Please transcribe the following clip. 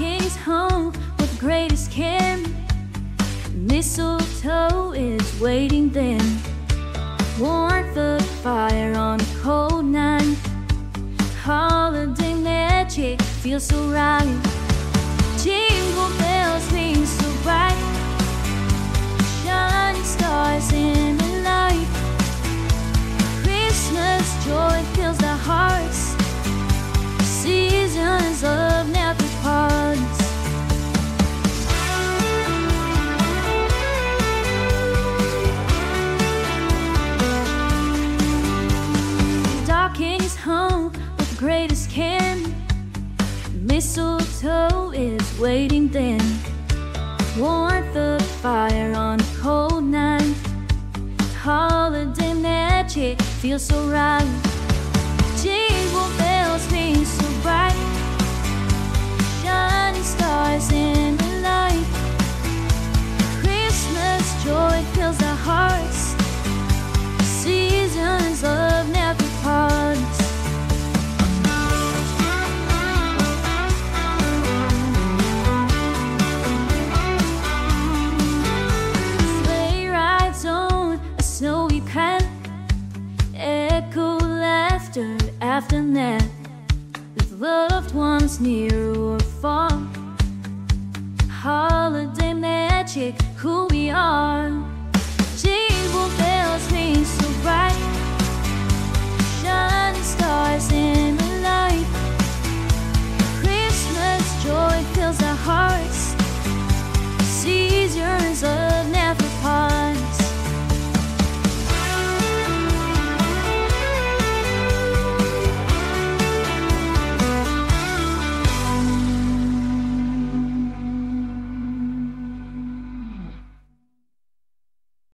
stockings with greatest care. Mistletoe is waiting then. Warmth of fire on a cold night. Holiday magic feels so right. The greatest candy. Mistletoe is waiting then. Warmth of fire on a cold night. Holiday magic feels so right. Jingle bells ring so bright. after, after With loved ones near or far. Holiday magic, who we are.